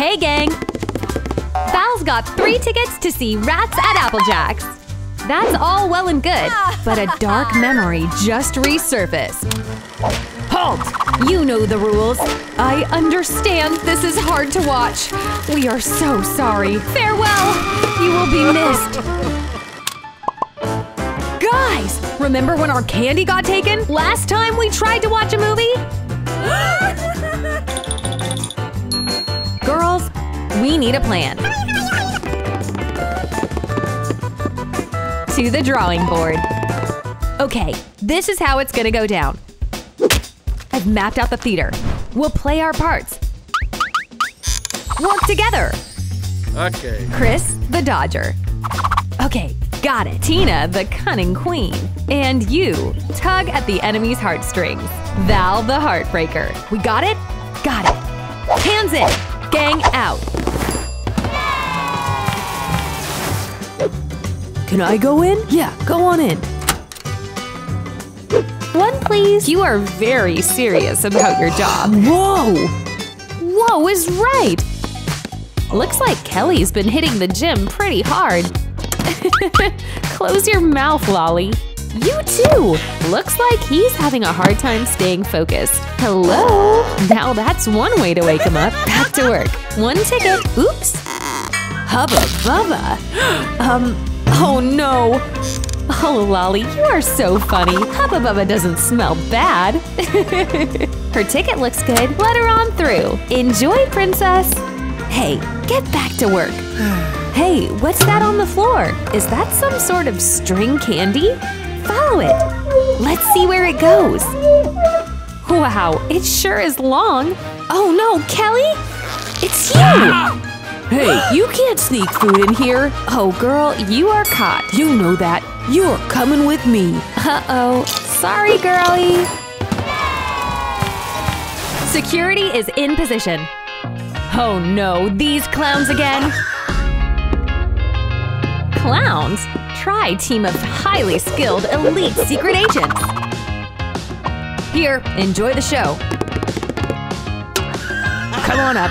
Hey, gang! Val's got three tickets to see Rats at Applejack's. That's all well and good, but a dark memory just resurfaced. Halt! You know the rules. I understand this is hard to watch. We are so sorry. Farewell! You will be missed. Guys, remember when our candy got taken? Last time we tried to watch a movie? We need a plan. To the drawing board. Okay, this is how it's gonna go down. I've mapped out the theater. We'll play our parts. Work together. Okay. Chris, the Dodger. Okay, got it. Tina, the cunning queen. And you, tug at the enemy's heartstrings. Val, the heartbreaker. We got it? Got it. Hands in. Gang out. Can I go in? Yeah, go on in. One, please. You are very serious about your job. Whoa! Whoa is right. Looks like Kelly's been hitting the gym pretty hard. Close your mouth, Lolly. You too! Looks like he's having a hard time staying focused. Hello? Now that's one way to wake him up. Back to work. One ticket. Oops. Hubba bubba. um, oh no. Oh, Lolly, you are so funny. Hubba Bubba doesn't smell bad. her ticket looks good. Let her on through. Enjoy, princess. Hey, get back to work. Hey, what's that on the floor? Is that some sort of string candy? Follow it. Let's see where it goes. Wow, it sure is long. Oh no, Kelly! It's you! Hey, you can't sneak food in here. Oh, girl, you are caught. You know that. You're coming with me. Uh-oh. Sorry, girlie. Security is in position. Oh no, these clowns again. Clowns? Try team of highly skilled elite secret agents. Here, enjoy the show. Come on up.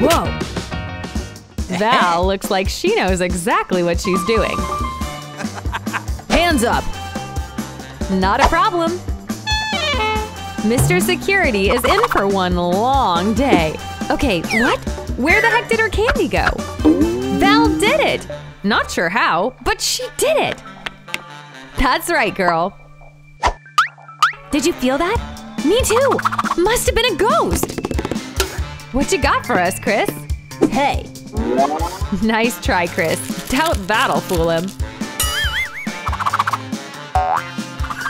Whoa! Val looks like she knows exactly what she's doing. Hands up! Not a problem. Mr. Security is in for one long day. Okay, what? Where the heck did her candy go? Val did it! Not sure how, but she did it! That's right, girl. Did you feel that? Me too! Must have been a ghost! What you got for us, Chris? Hey, Nice try, Chris. Doubt that'll fool him.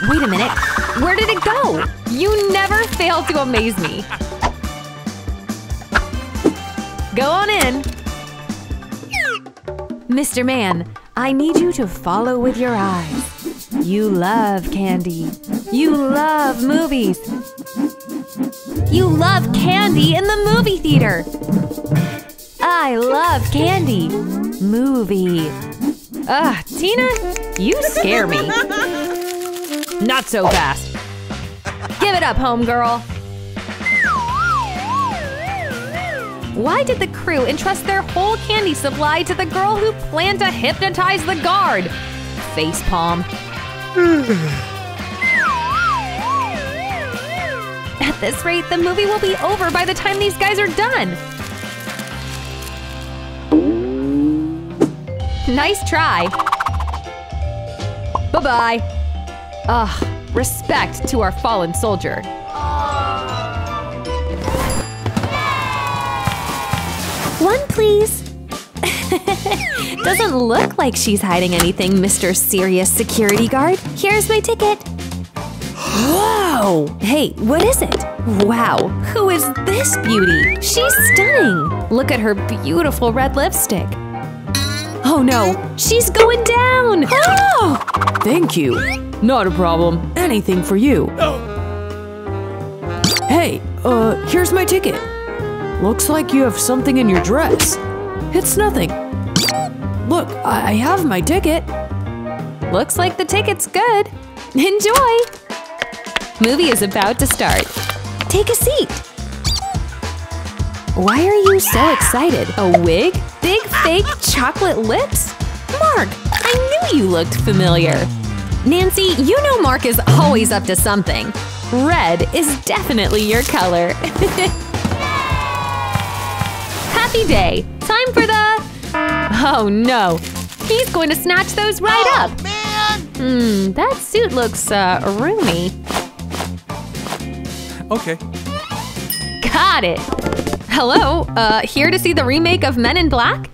Wait a minute. Where did it go? You never fail to amaze me. Go on in. Mr. Man, I need you to follow with your eyes. You love candy. You love movies. You love candy in the movie theater. I love candy. Movie. Ugh, Tina, you scare me. Not so fast. Give it up, homegirl. Why did the crew entrust their whole candy supply to the girl who planned to hypnotize the guard? Facepalm. At this rate, the movie will be over by the time these guys are done. Nice try. Bye-bye. Ugh, respect to our fallen soldier. One, please. Doesn't look like she's hiding anything, Mr. Serious Security Guard. Here's my ticket. Whoa! Hey, what is it? Wow, who is this beauty? She's stunning! Look at her beautiful red lipstick. Oh no, she's going down! Oh! Thank you. Not a problem. Anything for you. Hey, uh, here's my ticket. Looks like you have something in your dress. It's nothing. Look, I I have my ticket. Looks like the ticket's good. Enjoy! Movie is about to start. Take a seat. Why are you so excited? A wig? Big fake chocolate lips? Mark, I knew you looked familiar. Nancy, you know Mark is always up to something. Red is definitely your color. Happy day! Time for the… Oh no! He's going to snatch those right Oh, up! man! Hmm, that suit looks, uh, roomy. Okay. Got it! Hello, uh, here to see the remake of Men in Black?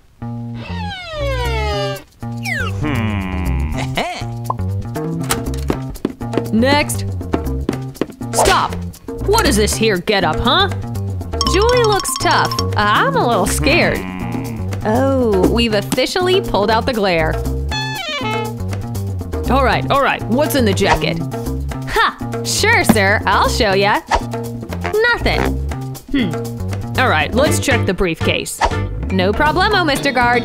Next! Stop! What is this here get up, huh? Julie looks tough. I'm a little scared. Oh, we've officially pulled out the glare. All right, all right, what's in the jacket? Ha! Sure, sir, I'll show ya. Nothing. Hmm. All right, let's check the briefcase. No problemo, Mr. Guard.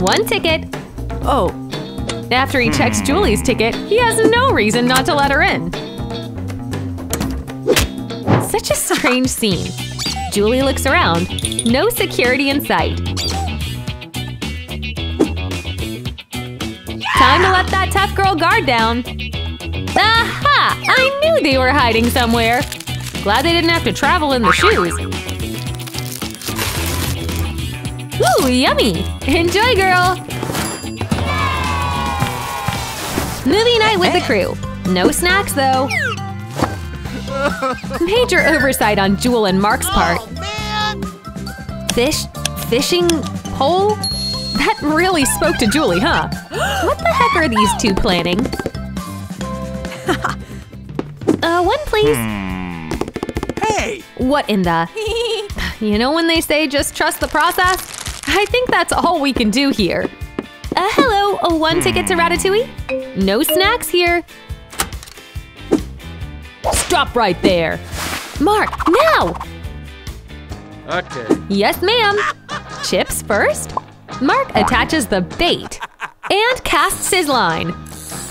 One ticket. Oh, After he hmm. checks Julie's ticket, he has no reason not to let her in. Such a strange scene. Julie looks around. No security in sight. Time to let that tough girl guard down. Aha! I knew they were hiding somewhere. Glad they didn't have to travel in the shoes. Ooh, yummy! Enjoy, girl! Movie night with the crew. No snacks, though. Major oversight on Jewel and Mark's part. Oh! Fish? Fishing? Pole? That really spoke to Julie, huh? What the heck are these two planning? uh, one please. What in the? You know when they say just trust the process? I think that's all we can do here. Uh, hello, a one ticket to Ratatouille? No snacks here. Stop right there. Mark, now! Okay. Yes, ma'am. Chips first. Mark attaches the bait and casts his line.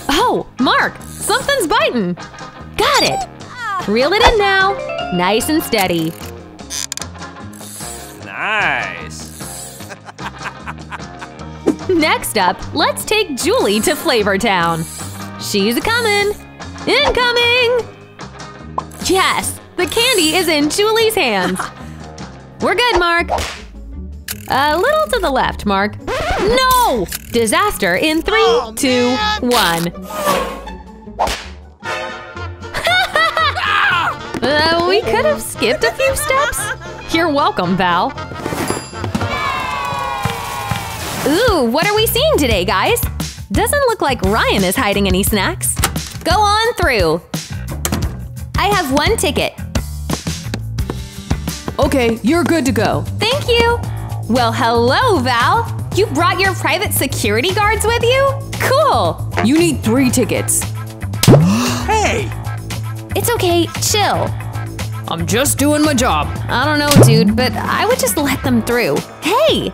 Oh, Mark, something's biting. Got it. Reel it in now. Nice and steady. Nice. Next up, let's take Julie to Flavor Town. She's coming. Incoming. Yes, the candy is in Julie's hands. We're good, Mark. A little to the left, Mark. No! Disaster in three, Oh, two, man. one. We could have skipped a few steps. You're welcome, Val. Ooh, what are we seeing today, guys? Doesn't look like Ryan is hiding any snacks. Go on through. I have one ticket. okay, you're good to go. Thank you. Well, hello, Val. You brought your private security guards with you? Cool. You need three tickets. Hey! It's okay, chill. I'm just doing my job. I don't know, dude, but I would just let them through. Hey!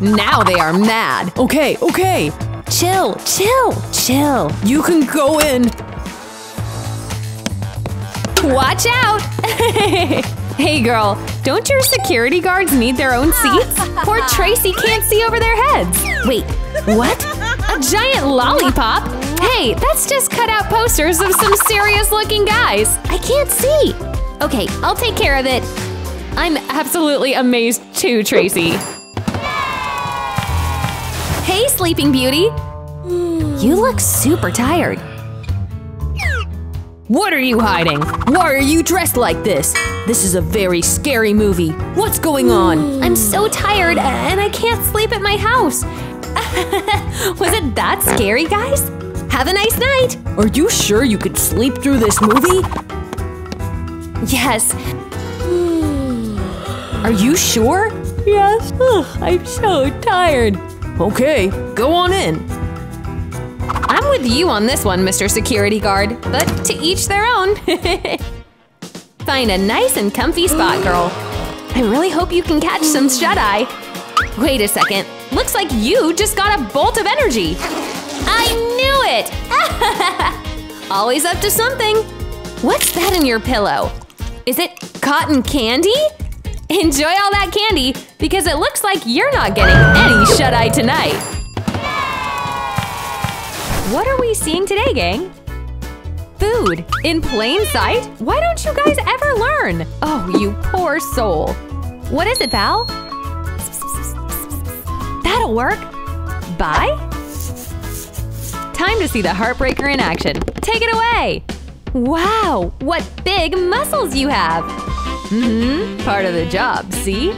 Now they are mad. Okay, okay. Chill, chill, chill. You can go in. Watch out! hey girl, don't your security guards need their own seats? Poor Tracy can't see over their heads. Wait, what? A giant lollipop? Hey, that's just cut out posters of some serious looking guys. I can't see. Okay, I'll take care of it. I'm absolutely amazed too, Tracy. Hey, Sleeping Beauty. You look super tired. What are you hiding? Why are you dressed like this? This is a very scary movie. What's going on? Hmm. I'm so tired and I can't sleep at my house. Was it that scary, guys? Have a nice night. Are you sure you could sleep through this movie? Yes. Are you sure? Yes. I'm so tired. Okay, go on in. I'm with you on this one, Mr. Security Guard, but to each their own. Find a nice and comfy spot, girl. I really hope you can catch some shut-eye. Wait a second. Looks like you just got a bolt of energy. I knew it! Always up to something. What's that in your pillow? Cotton candy? Enjoy all that candy because it looks like you're not getting any shut-eye tonight. What are we seeing today, gang? Food in plain sight? Why don't you guys ever learn? Oh, you poor soul. What is it, Val? That'll work. Bye? Time to see the Heartbreaker in action. Take it away! Wow, what big muscles you have! Mm-hmm, part of the job, see?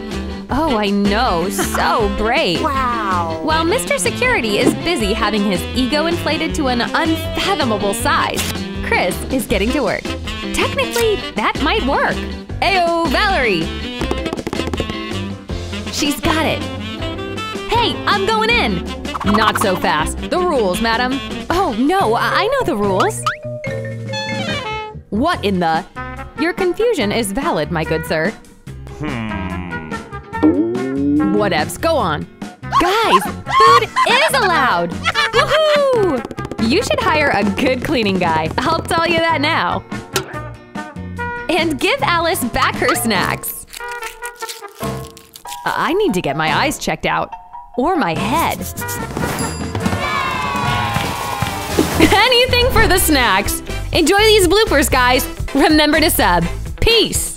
Oh, I know, so brave. Wow. While Mr. Security is busy having his ego inflated to an unfathomable size, Chris is getting to work. Technically, that might work. Ayo, Valerie! She's got it. Hey, I'm going in! Not so fast. The rules, madam. Oh, no, I I know the rules. What in the? Your confusion is valid, my good sir. Hmm. Whatevs, go on. Guys, food is allowed! Woohoo! You should hire a good cleaning guy. I'll tell you that now. And give Alice back her snacks. I need to get my eyes checked out. Or my head. Anything for the snacks. Enjoy these bloopers, guys. Remember to sub. Peace.